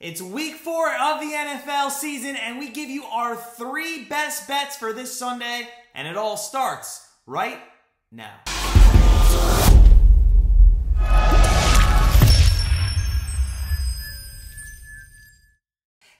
It's week four of the NFL season, and we give you our three best bets for this Sunday, and it all starts right now.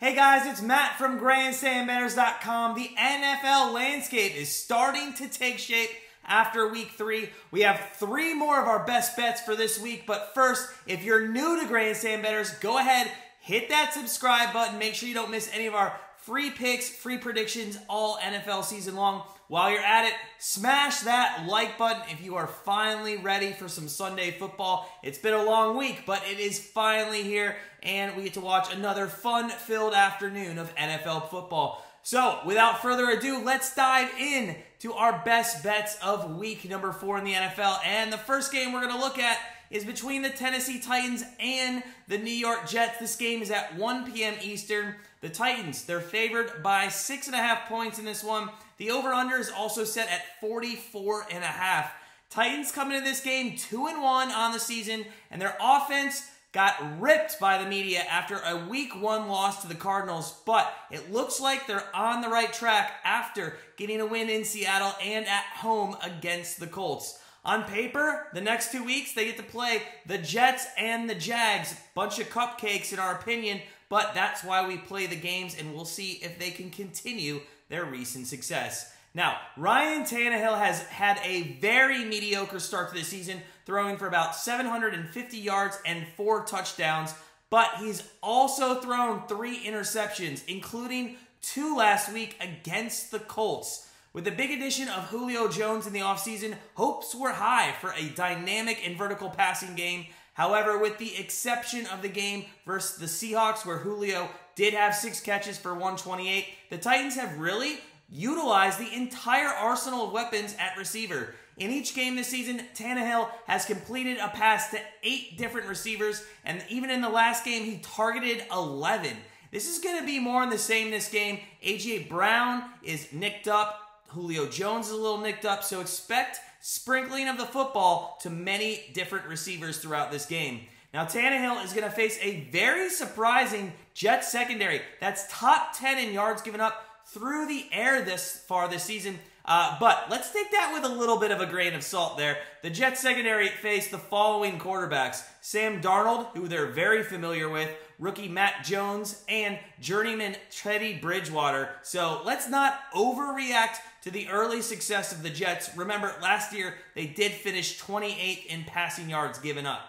Hey guys, it's Matt from GrandstandBettors.com. The NFL landscape is starting to take shape after week three. We have three more of our best bets for this week, but first, if you're new to Grandstand go ahead hit that subscribe button. Make sure you don't miss any of our free picks, free predictions all NFL season long. While you're at it, smash that like button if you are finally ready for some Sunday football. It's been a long week, but it is finally here, and we get to watch another fun filled afternoon of NFL football. So, without further ado, let's dive in to our best bets of week number four in the NFL. And the first game we're going to look at is between the Tennessee Titans and the New York Jets. This game is at 1 p.m. Eastern. The Titans, they're favored by six and a half points in this one. The over-under is also set at 44 and a half. Titans coming into this game 2 and 1 on the season, and their offense got ripped by the media after a week one loss to the Cardinals, but it looks like they're on the right track after getting a win in Seattle and at home against the Colts. On paper, the next two weeks, they get to play the Jets and the Jags. Bunch of cupcakes, in our opinion, but that's why we play the games, and we'll see if they can continue their recent success. Now, Ryan Tannehill has had a very mediocre start to the season, throwing for about 750 yards and four touchdowns, but he's also thrown three interceptions, including two last week against the Colts. With the big addition of Julio Jones in the offseason, hopes were high for a dynamic and vertical passing game. However, with the exception of the game versus the Seahawks, where Julio did have six catches for 128, the Titans have really utilized the entire arsenal of weapons at receiver. In each game this season, Tannehill has completed a pass to eight different receivers, and even in the last game, he targeted 11. This is going to be more in the same this game. A.J. Brown is nicked up. Julio Jones is a little nicked up, so expect sprinkling of the football to many different receivers throughout this game. Now, Tannehill is going to face a very surprising Jets secondary that's top 10 in yards given up through the air this far this season. Uh, but let's take that with a little bit of a grain of salt there. The Jets secondary faced the following quarterbacks Sam Darnold, who they're very familiar with, rookie Mac Jones, and journeyman Teddy Bridgewater. So let's not overreact to the early success of the Jets. Remember, last year they did finish 28th in passing yards given up.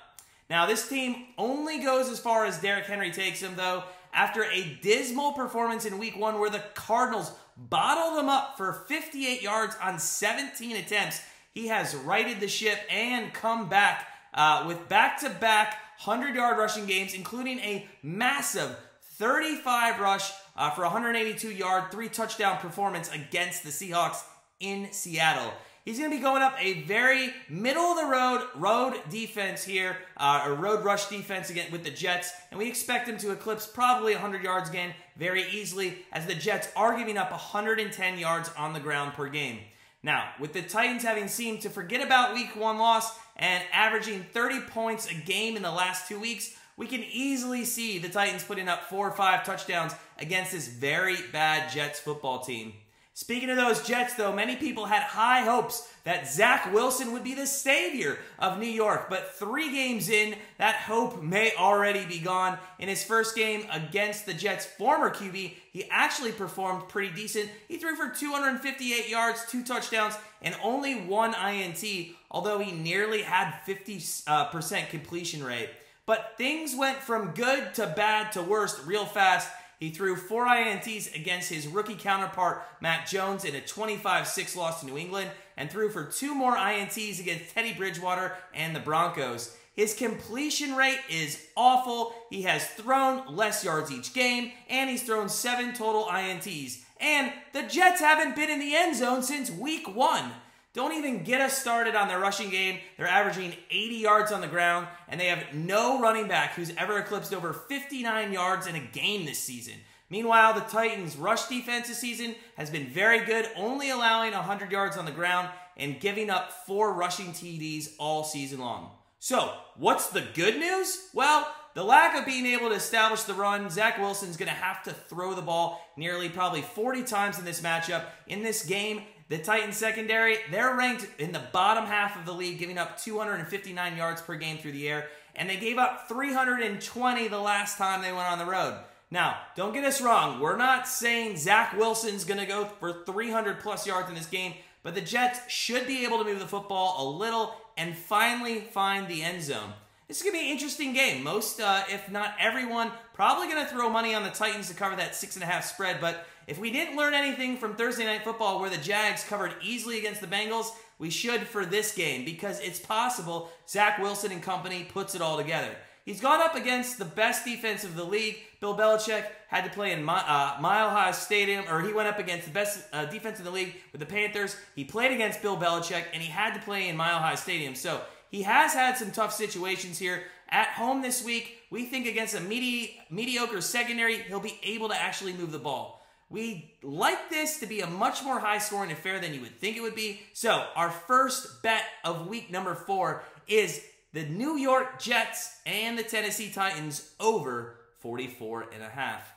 Now, this team only goes as far as Derrick Henry takes them, though, after a dismal performance in week one where the Cardinals bottled them up for 58 yards on 17 attempts. He has righted the ship and come back uh, with back to back 100 yard rushing games, including a massive 35 rush uh, for 182 yard, three touchdown performance against the Seahawks in Seattle. He's going to be going up a very middle of the road road defense here, uh, a road rush defense again with the Jets, and we expect him to eclipse probably 100 yards again very easily, as the Jets are giving up 110 yards on the ground per game. Now, with the Titans having seemed to forget about Week One loss and averaging 30 points a game in the last two weeks, we can easily see the Titans putting up four or five touchdowns against this very bad Jets football team. Speaking of those Jets, though, many people had high hopes that Zach Wilson would be the savior of New York, but three games in, that hope may already be gone. In his first game against the Jets' former QB, he actually performed pretty decent. He threw for 258 yards, two touchdowns, and only one INT, although he nearly had 50% uh, completion rate. But things went from good to bad to worst real fast. He threw four INTs against his rookie counterpart, Mac Jones, in a 25 6 loss to New England, and threw for two more INTs against Teddy Bridgewater and the Broncos. His completion rate is awful. He has thrown less yards each game, and he's thrown seven total INTs. And the Jets haven't been in the end zone since week one. Don't even get us started on their rushing game. They're averaging 80 yards on the ground, and they have no running back who's ever eclipsed over 59 yards in a game this season. Meanwhile, the Titans' rush defense this season has been very good, only allowing 100 yards on the ground and giving up four rushing TDs all season long. So, what's the good news? Well, the lack of being able to establish the run, Zach Wilson's going to have to throw the ball nearly probably 40 times in this matchup. In this game, the Titans secondary, they're ranked in the bottom half of the league, giving up 259 yards per game through the air, and they gave up 320 the last time they went on the road. Now, don't get us wrong. We're not saying Zach Wilson's going to go for 300 plus yards in this game, but the Jets should be able to move the football a little and finally find the end zone. This is going to be an interesting game. Most, uh, if not everyone, probably going to throw money on the Titans to cover that six and a half spread. But if we didn't learn anything from Thursday Night Football where the Jags covered easily against the Bengals, we should for this game because it's possible Zach Wilson and company puts it all together. He's gone up against the best defense of the league. Bill Belichick had to play in uh, Mile High Stadium, or he went up against the best uh, defense in the league with the Panthers. He played against Bill Belichick, and he had to play in Mile High Stadium. So he has had some tough situations here. At home this week, we think against a medi- mediocre secondary, he'll be able to actually move the ball. We like this to be a much more high scoring affair than you would think it would be. So, our first bet of week number four is the New York Jets and the Tennessee Titans over 44 and a half.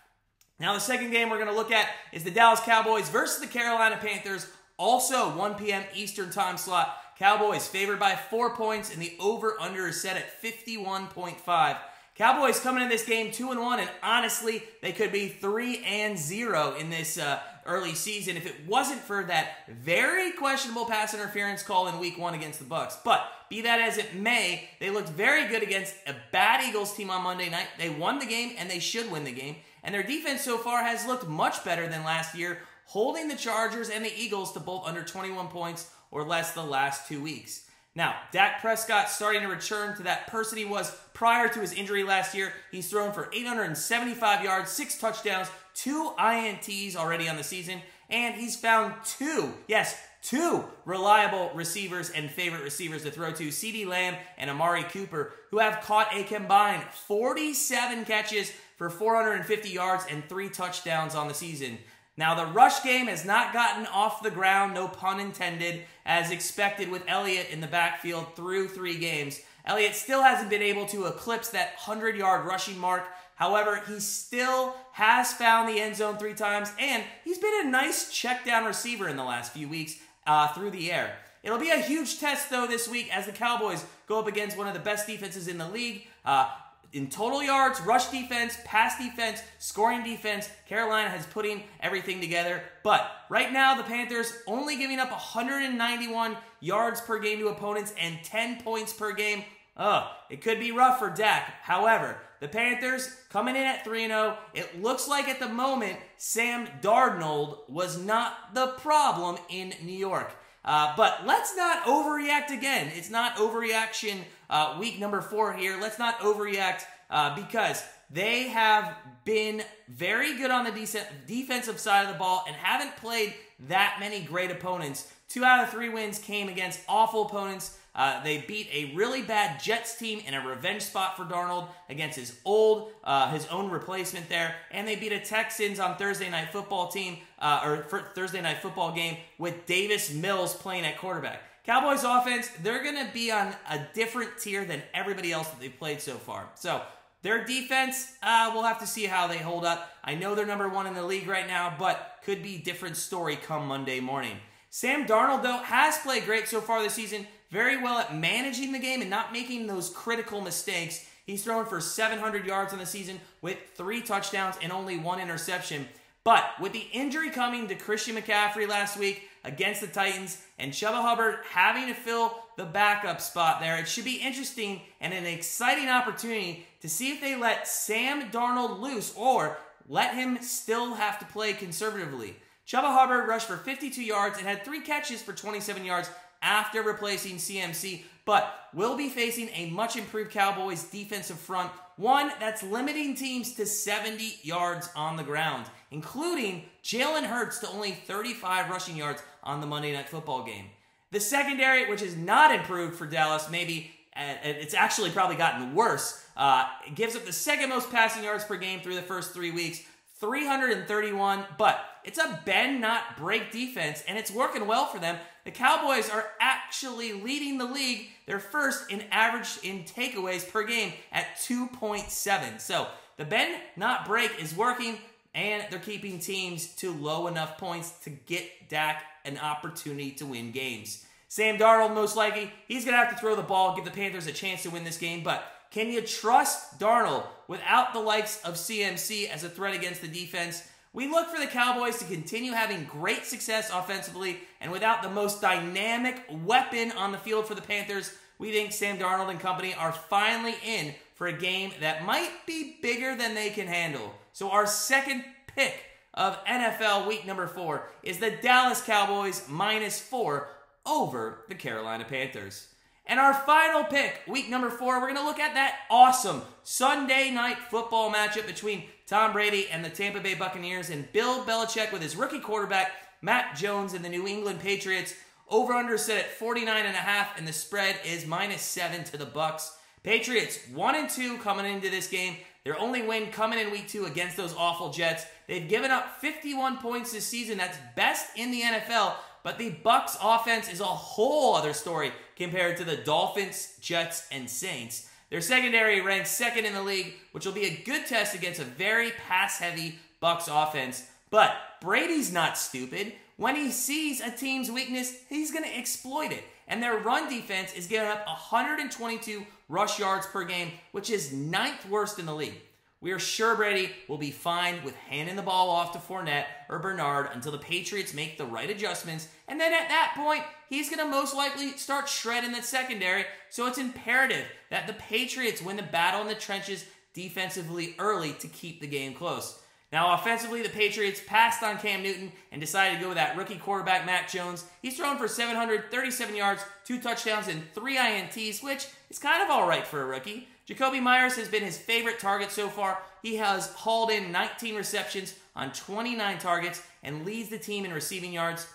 Now, the second game we're going to look at is the Dallas Cowboys versus the Carolina Panthers, also 1 p.m. Eastern time slot. Cowboys favored by four points, and the over under is set at 51.5. Cowboys coming in this game two and one, and honestly, they could be three and zero in this uh, early season if it wasn't for that very questionable pass interference call in Week One against the Bucs. But be that as it may, they looked very good against a bad Eagles team on Monday night. They won the game, and they should win the game. And their defense so far has looked much better than last year, holding the Chargers and the Eagles to both under 21 points or less the last two weeks. Now, Dak Prescott starting to return to that person he was prior to his injury last year. He's thrown for 875 yards, six touchdowns, two INTs already on the season, and he's found two, yes, two reliable receivers and favorite receivers to throw to CeeDee Lamb and Amari Cooper, who have caught a combined 47 catches for 450 yards and three touchdowns on the season. Now, the rush game has not gotten off the ground, no pun intended, as expected with Elliott in the backfield through three games. Elliott still hasn't been able to eclipse that 100 yard rushing mark. However, he still has found the end zone three times, and he's been a nice check down receiver in the last few weeks uh, through the air. It'll be a huge test, though, this week as the Cowboys go up against one of the best defenses in the league. Uh, in total yards, rush defense, pass defense, scoring defense, Carolina has putting everything together. But right now, the Panthers only giving up 191 yards per game to opponents and 10 points per game. Ugh, it could be rough for Dak. However, the Panthers coming in at 3 0. It looks like at the moment, Sam Darnold was not the problem in New York. Uh, but let's not overreact again. It's not overreaction uh, week number four here. Let's not overreact uh, because they have been very good on the de- defensive side of the ball and haven't played that many great opponents. Two out of three wins came against awful opponents. Uh, they beat a really bad Jets team in a revenge spot for Darnold against his old, uh, his own replacement there, and they beat a Texans on Thursday night football team uh, or Thursday night football game with Davis Mills playing at quarterback. Cowboys offense, they're going to be on a different tier than everybody else that they've played so far. So their defense, uh, we'll have to see how they hold up. I know they're number one in the league right now, but could be different story come Monday morning. Sam Darnold, though, has played great so far this season, very well at managing the game and not making those critical mistakes. He's thrown for 700 yards in the season with three touchdowns and only one interception. But with the injury coming to Christian McCaffrey last week against the Titans and Chuba Hubbard having to fill the backup spot there, it should be interesting and an exciting opportunity to see if they let Sam Darnold loose or let him still have to play conservatively. Chuba Hubbard rushed for 52 yards and had three catches for 27 yards after replacing CMC, but will be facing a much improved Cowboys defensive front, one that's limiting teams to 70 yards on the ground, including Jalen Hurts to only 35 rushing yards on the Monday Night Football game. The secondary, which is not improved for Dallas, maybe it's actually probably gotten worse. Uh, gives up the second most passing yards per game through the first three weeks, 331, but it's a bend not break defense and it's working well for them. The Cowboys are actually leading the league. They're first in average in takeaways per game at 2.7. So the bend not break is working and they're keeping teams to low enough points to get Dak an opportunity to win games. Sam Darnold, most likely, he's going to have to throw the ball, give the Panthers a chance to win this game, but can you trust Darnold without the likes of CMC as a threat against the defense? We look for the Cowboys to continue having great success offensively, and without the most dynamic weapon on the field for the Panthers, we think Sam Darnold and company are finally in for a game that might be bigger than they can handle. So, our second pick of NFL week number four is the Dallas Cowboys minus four over the Carolina Panthers. And our final pick, week number four, we're going to look at that awesome Sunday night football matchup between Tom Brady and the Tampa Bay Buccaneers and Bill Belichick with his rookie quarterback, Mac Jones, and the New England Patriots. Over under set at 49 and a half, and the spread is minus seven to the Bucs. Patriots one and two coming into this game. Their only win coming in week two against those awful Jets. They've given up 51 points this season. That's best in the NFL. But the Bucs offense is a whole other story compared to the Dolphins, Jets, and Saints. Their secondary ranks second in the league, which will be a good test against a very pass-heavy Bucs offense. But Brady's not stupid. When he sees a team's weakness, he's going to exploit it. And their run defense is giving up 122 rush yards per game, which is ninth worst in the league. We are sure Brady will be fine with handing the ball off to Fournette or Bernard until the Patriots make the right adjustments. And then at that point, he's going to most likely start shredding the secondary. So it's imperative that the Patriots win the battle in the trenches defensively early to keep the game close. Now, offensively, the Patriots passed on Cam Newton and decided to go with that rookie quarterback, Mac Jones. He's thrown for 737 yards, two touchdowns, and three INTs, which is kind of all right for a rookie. Jakobi Meyers has been his favorite target so far. He has hauled in 19 receptions on 29 targets and leads the team in receiving yards.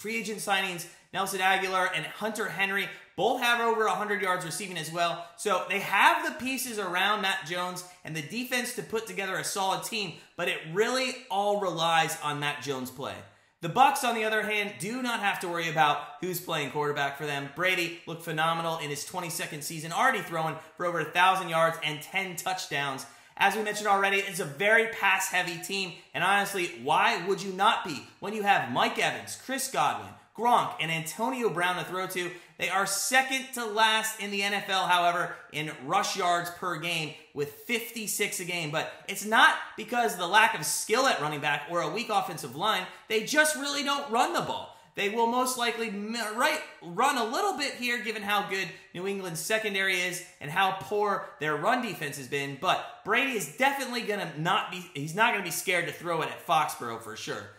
Free agent signings, Nelson Agholor and Hunter Henry both have over 100 yards receiving as well. So they have the pieces around Mac Jones and the defense to put together a solid team, but it really all relies on Mac Jones' play. The Bucs, on the other hand, do not have to worry about who's playing quarterback for them. Brady looked phenomenal in his 22nd season, already throwing for over 1,000 yards and 10 touchdowns. As we mentioned already, it's a very pass-heavy team, and honestly, why would you not be when you have Mike Evans, Chris Godwin, Gronk, and Antonio Brown to throw to. They are second to last in the NFL, however, in rush yards per game with 56 a game. But it's not because of the lack of skill at running back or a weak offensive line. They just really don't run the ball. They will most likely right run a little bit here, given how good New England's secondary is and how poor their run defense has been. But Brady is definitely gonna not be. He's not gonna be scared to throw it at Foxborough for sure.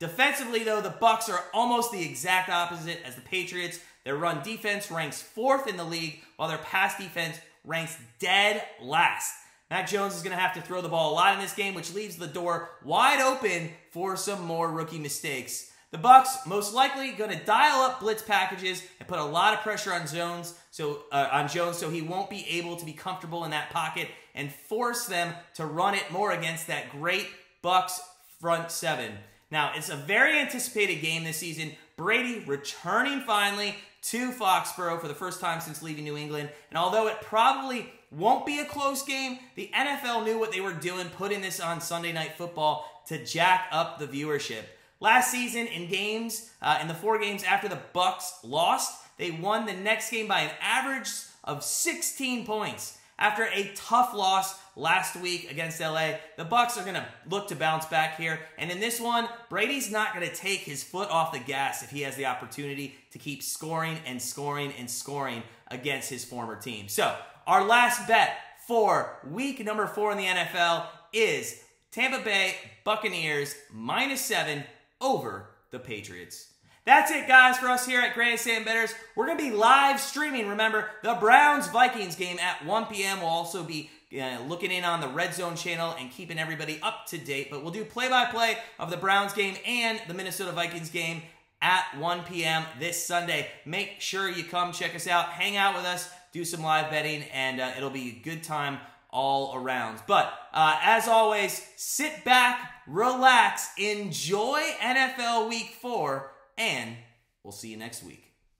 Defensively, though, the Bucs are almost the exact opposite as the Patriots. Their run defense ranks fourth in the league, while their pass defense ranks dead last. Mac Jones is going to have to throw the ball a lot in this game, which leaves the door wide open for some more rookie mistakes. The Bucs most likely going to dial up blitz packages and put a lot of pressure on Jones, so uh, on Jones, so he won't be able to be comfortable in that pocket and force them to run it more against that great Bucs front seven. Now, it's a very anticipated game this season. Brady returning finally to Foxborough for the first time since leaving New England. And although it probably won't be a close game, the NFL knew what they were doing putting this on Sunday Night Football to jack up the viewership. Last season in games, uh, in the four games after the Bucs lost, they won the next game by an average of 16 points. After a tough loss last week against LA. The Bucs are going to look to bounce back here, and in this one, Brady's not going to take his foot off the gas if he has the opportunity to keep scoring and scoring and scoring against his former team. So, our last bet for week number 4 in the NFL is Tampa Bay Buccaneers minus 7 over the Patriots. That's it, guys, for us here at Grandstand Bettors. We're going to be live streaming, remember, the Browns-Vikings game at 1 p.m. We'll also be uh, looking in on the Red Zone channel and keeping everybody up to date. But we'll do play-by-play of the Browns game and the Minnesota Vikings game at 1 p.m. this Sunday. Make sure you come check us out, hang out with us, do some live betting, and uh, it'll be a good time all around. But uh, as always, sit back, relax, enjoy NFL week four, and we'll see you next week.